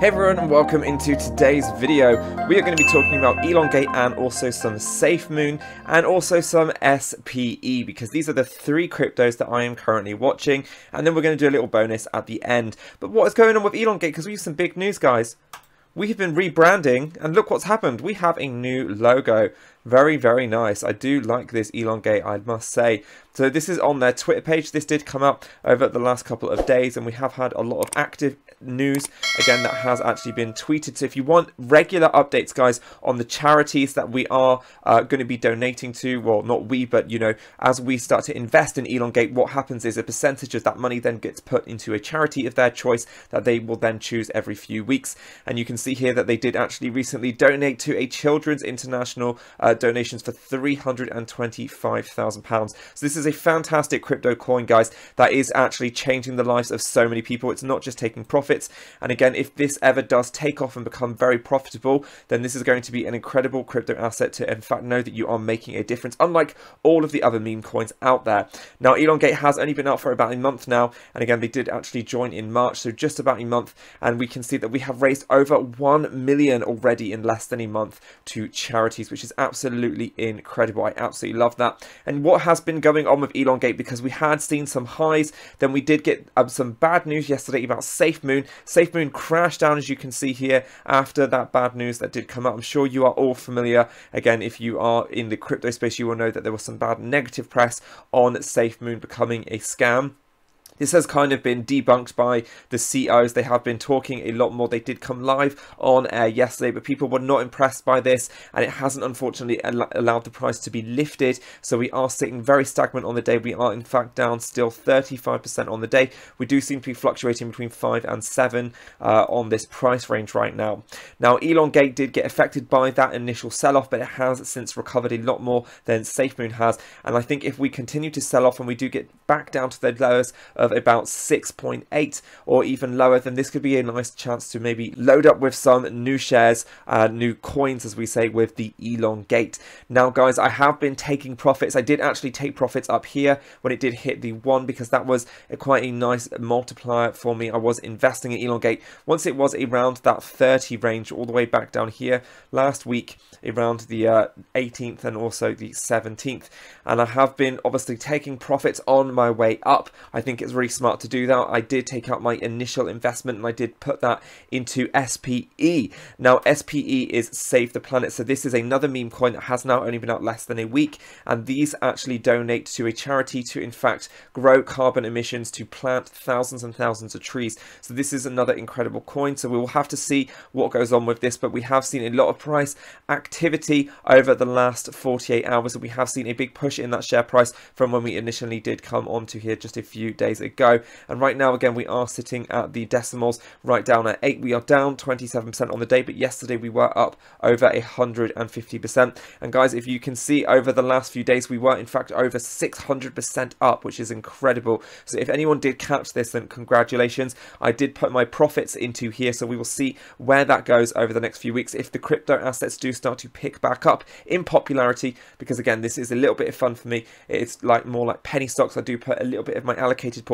Hey everyone and welcome into today's video. We are going to be talking about Elongate and also some SafeMoon and also some SPE because these are the three cryptos that I am currently watching and then we're going to do a little bonus at the end. But what is going on with Elongate because we have some big news guys. We have been rebranding and look what's happened. We have a new logo. Very, very nice. I do like this Elongate, I must say. So this is on their Twitter page. This did come up over the last couple of days and we have had a lot of active news again that has actually been tweeted so if you want regular updates guys on the charities that we are uh, going to be donating to well not we but you know as we start to invest in elongate what happens is a percentage of that money then gets put into a charity of their choice that they will then choose every few weeks and you can see here that they did actually recently donate to a children's international uh, Uh, donations for 325,000 pounds so this is a fantastic crypto coin guys that is actually changing the lives of so many people it's not just taking profits. And again, if this ever does take off and become very profitable, then this is going to be an incredible crypto asset to in fact know that you are making a difference, unlike all of the other meme coins out there. Now, Elongate has only been out for about a month now. And again, they did actually join in March, so just about a month. And we can see that we have raised over 1 million already in less than a month to charities, which is absolutely incredible. I absolutely love that. And what has been going on with Elongate, because we had seen some highs, then we did get um, some bad news yesterday about SafeMoon Moon. SafeMoon crashed down, as you can see here, after that bad news that did come out. I'm sure you are all familiar. Again, if you are in the crypto space, you will know that there was some bad negative press on SafeMoon becoming a scam. This has kind of been debunked by the CEOs. They have been talking a lot more. They did come live on air yesterday, but people were not impressed by this, and it hasn't unfortunately allowed the price to be lifted. So we are sitting very stagnant on the day. We are in fact down still 35% on the day. We do seem to be fluctuating between 5 and 7 uh, on this price range right now. Now, Elongate did get affected by that initial sell-off, but it has since recovered a lot more than SafeMoon has. And I think if we continue to sell off and we do get back down to the lowest of about 6.8 or even lower, then this could be a nice chance to maybe load up with some new shares, uh, new coins, as we say, with the Elongate. Now, guys, I have been taking profits. I did actually take profits up here when it did hit the one because that was a, quite a nice multiplier for me. I was investing in Elongate once it was around that 30 range all the way back down here last week around the uh, 18th and also the 17th and I have been obviously taking profits on my way up I think it's really smart to do that. I did take out my initial investment and I did put that into SPE. Now SPE is Save the Planet. So this is another meme coin that has now only been out less than a week. And these actually donate to a charity to in fact grow carbon emissions to plant thousands and thousands of trees. So this is another incredible coin. So we will have to see what goes on with this. But we have seen a lot of price activity over the last 48 hours. And we have seen a big push in that share price from when we initially did come onto here just a few days ago. Go and right now, again, we are sitting at the decimals right down at 8. We are down 27% on the day, but yesterday we were up over 150%. And guys, if you can see over the last few days, we were in fact over 600% up, which is incredible. So if anyone did catch this, then congratulations. I did put my profits into here, so we will see where that goes over the next few weeks if the crypto assets do start to pick back up in popularity, because again, this is a little bit of fun for me. It's like more like penny stocks. I do put a little bit of my allocated portfolio.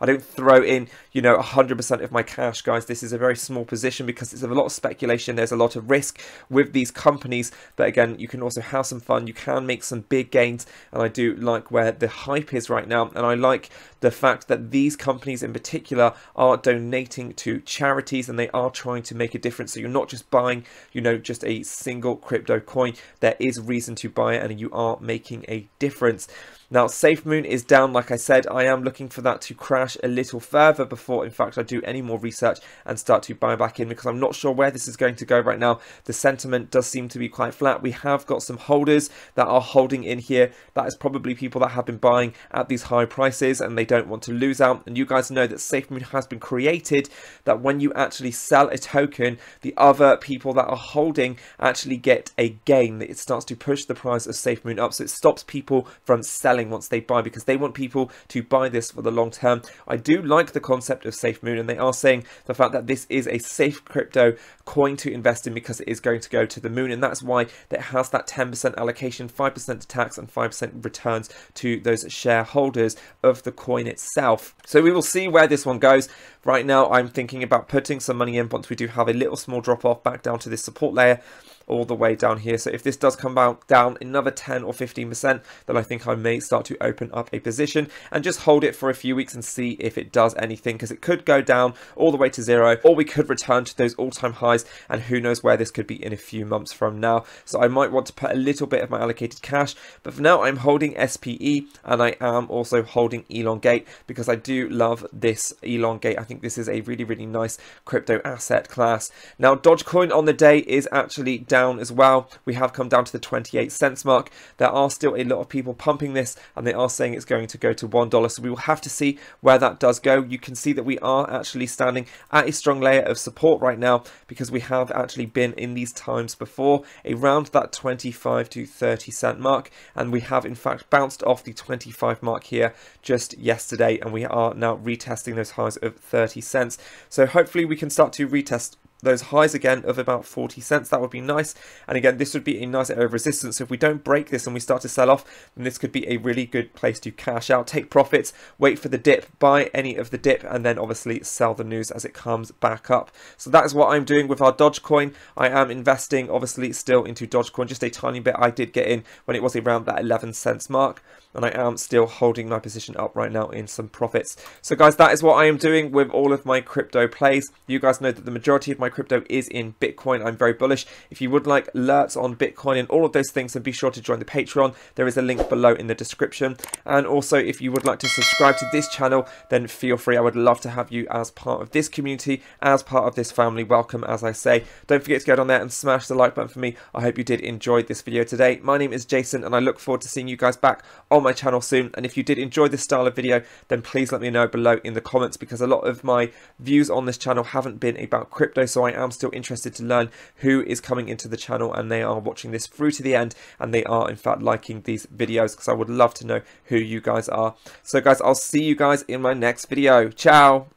I don't throw in, you know, 100% of my cash, guys. This is a very small position because it's a lot of speculation. There's a lot of risk with these companies. But again, you can also have some fun. You can make some big gains. And I do like where the hype is right now. And I like the fact that these companies in particular are donating to charities and they are trying to make a difference. So you're not just buying, you know, just a single crypto coin. There is reason to buy it and you are making a difference. Now, SafeMoon is down, like I said. I am looking for that to crash a little further before, in fact, I do any more research and start to buy back in because I'm not sure where this is going to go right now. The sentiment does seem to be quite flat. We have got some holders that are holding in here. That is probably people that have been buying at these high prices and they don't want to lose out. And you guys know that SafeMoon has been created that when you actually sell a token, the other people that are holding actually get a gain. It starts to push the price of SafeMoon up. So it stops people from selling selling once they buy because they want people to buy this for the long term. I do like the concept of Safe Moon and they are saying the fact that this is a safe crypto coin to invest in because it is going to go to the moon and that's why it has that 10% allocation, 5% to tax and 5% returns to those shareholders of the coin itself. So we will see where this one goes. Right now I'm thinking about putting some money in once we do have a little small drop off back down to this support layer all the way down here. So if this does come out down another 10 or 15%, then I think I may start to open up a position and just hold it for a few weeks and see if it does anything because it could go down all the way to zero or we could return to those all-time highs and who knows where this could be in a few months from now. So I might want to put a little bit of my allocated cash, but for now I'm holding SPE and I am also holding Elongate because I do love this Elongate. I think this is a really, really nice crypto asset class. Now Dogecoin on the day is actually down as well. We have come down to the 28 cents mark. There are still a lot of people pumping this and they are saying it's going to go to $1. So we will have to see where that does go. You can see that we are actually standing at a strong layer of support right now because we have actually been in these times before around that 25 to 30 cent mark. And we have in fact bounced off the 25 mark here just yesterday and we are now retesting those highs of 30 cents. So hopefully we can start to retest those highs again of about 40 cents. That would be nice. And again, this would be a nice area of resistance. So if we don't break this and we start to sell off, then this could be a really good place to cash out, take profits, wait for the dip, buy any of the dip, and then obviously sell the news as it comes back up. So that is what I'm doing with our Dogecoin. I am investing obviously still into Dogecoin, just a tiny bit. I did get in when it was around that 11 cents mark and I am still holding my position up right now in some profits. So guys, that is what I am doing with all of my crypto plays. You guys know that the majority of my crypto is in Bitcoin. I'm very bullish. If you would like alerts on Bitcoin and all of those things, then be sure to join the Patreon. There is a link below in the description. And also, if you would like to subscribe to this channel, then feel free. I would love to have you as part of this community, as part of this family. Welcome, as I say. Don't forget to go down there and smash the like button for me. I hope you did enjoy this video today. My name is Jason, and I look forward to seeing you guys back on my channel soon. And if you did enjoy this style of video, then please let me know below in the comments because a lot of my views on this channel haven't been about crypto. I am still interested to learn who is coming into the channel and they are watching this through to the end and they are in fact liking these videos because I would love to know who you guys are. So guys, I'll see you guys in my next video. Ciao!